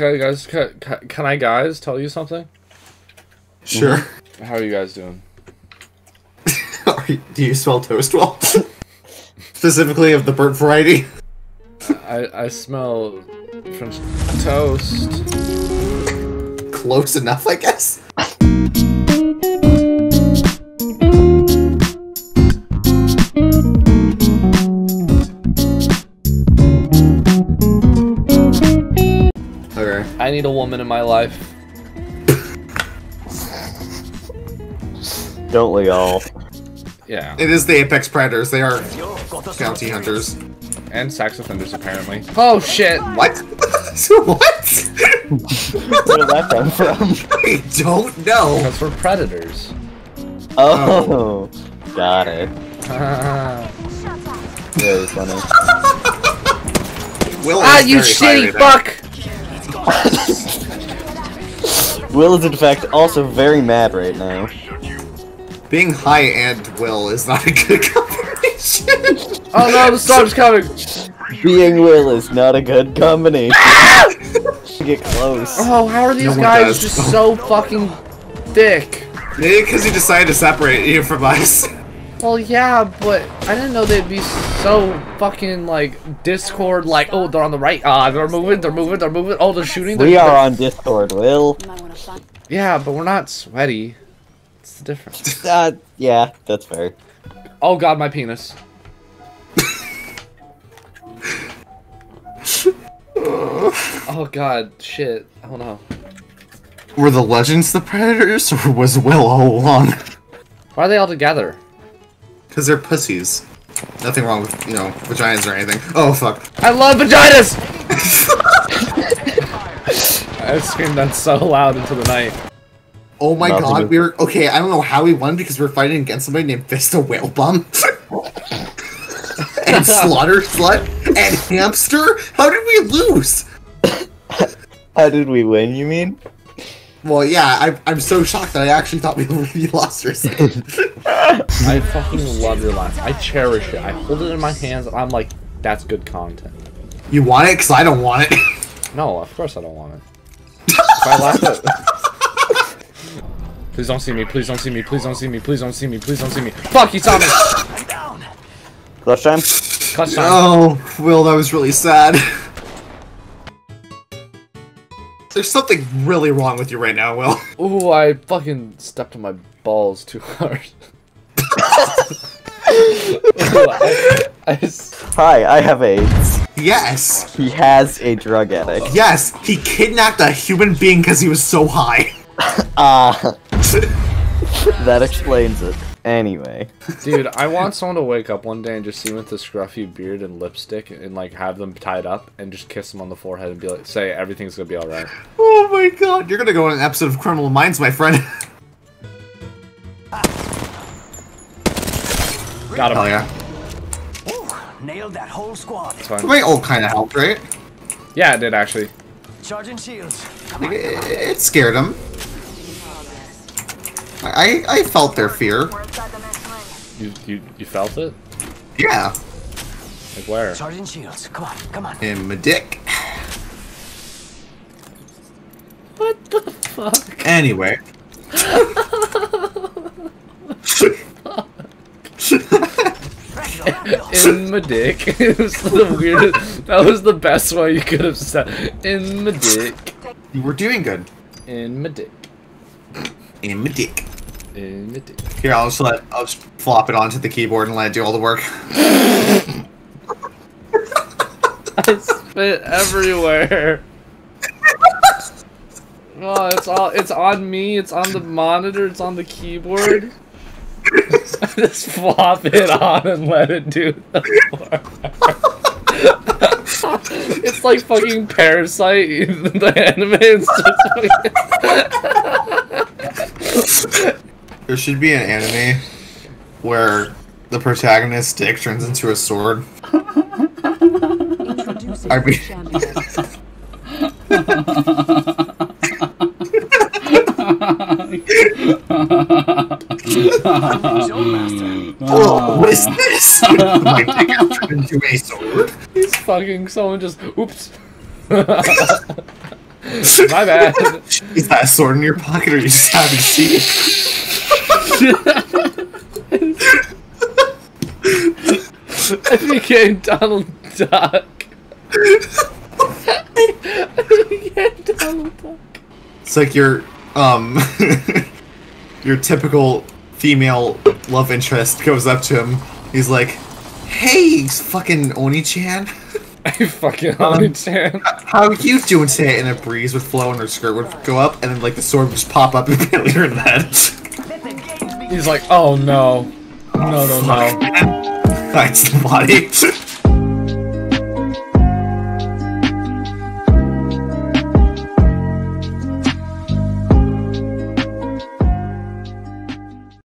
can I guys can, can I guys tell you something? Sure. Mm-hmm. How are you guys doing? You- Do you smell toast well? Specifically of the burnt variety. I I smell French toast. Close enough, I guess. I need a woman in my life. Don't we all? Yeah, It is the apex predators. They are bounty hunters. and sex offenders apparently. Oh shit! What? what? Where did that come from? I don't know. Because we're predators. Oh, got it. Very funny. Will ah, you shitty right now. fuck! Will is in fact also very mad right now. Being high and Will is not a good combination. Oh no, the storm's coming! Being Will is not a good combination. Get close. Oh, how are these No guys just so fucking thick? Maybe because he decided to separate you from us. Well, yeah, but I didn't know they'd be so fucking like Discord. Like, oh, they're on the right. Ah, they're moving. They're moving. They're moving. Oh, they're shooting. We they're- are on Discord, Will. Yeah, but we're not sweaty. It's the difference. Uh, yeah, that's fair. Oh god, my penis. oh god, shit. Oh no. Were the legends the predators, or was Will all along? Why are they all together? Because they're pussies. Nothing wrong with, you know, vaginas or anything. Oh, fuck. I love vaginas! I screamed that so loud into the night. Oh my Nothing god, we were- okay, I don't know how we won because we were fighting against somebody named Vista Whalebum. and Slaughter Slut. And Hamster? How did we lose? How did we win, you mean? Well, yeah, I, I'm so shocked that I actually thought we, we lost or something. I fucking love your laugh. I cherish it. I hold it in my hands and I'm like, that's good content. you want it? Because I don't want it. No, of course I don't want it. If I laugh at... Please don't see me, please don't see me, please don't see me, please don't see me, please don't see me. Fuck, he saw me! I'm down! Clutch time? Clutch time. Oh, Will, that was really sad. There's something really wrong with you right now, Will. Ooh, I fucking stepped on my balls too hard. Ooh, I, I s- Hi, I have AIDS. Yes. He has a drug addict. Yes, he kidnapped a human being because he was so high. Ah, that explains it. Anyway. dude, I want someone to wake up one day and just see him with a scruffy beard and lipstick and like have them tied up and just kiss them on the forehead and be like, say everything's gonna be alright. Oh my god, you're gonna go on an episode of Criminal Minds, my friend. Got him. Hell yeah. Nailed that whole squad. It's fine. My ult kinda helped, right? Yeah, it did actually. Charging shields. Like, it, it scared him. I, I I felt their fear. You you you felt it? Yeah. Like where? Charging shields. Come on, come on. In my dick. What the fuck? Anyway. In my dick. it was the weirdest. That was the best way you could have said. In my dick. You were doing good. In my dick. In my dick. In dick. Here, I'll just let I'll just flop it onto the keyboard and let it do all the work. I spit everywhere. Oh, it's all it's on me, it's on the monitor, it's on the keyboard. Just flop it on and let it do the it's like fucking Parasyte, the anime. It's just There should be an anime where the protagonist's dick turns into a sword. I mean- champion. Zone master. Whoa, what is this? My dick has turned into a sword? He's fucking someone just oops. My bad. Is that a sword in your pocket or you just haven't seen I became Donald Duck. I became Donald Duck. It's like your um your typical female love interest goes up to him. He's like, "Hey, fucking Onii-chan, I fucking Um, understand. how you doing today?" And a breeze would flow and her skirt would go up, and then like the sword would just pop up and peel her in the head. He's like, oh no. No, no, no. That's the body.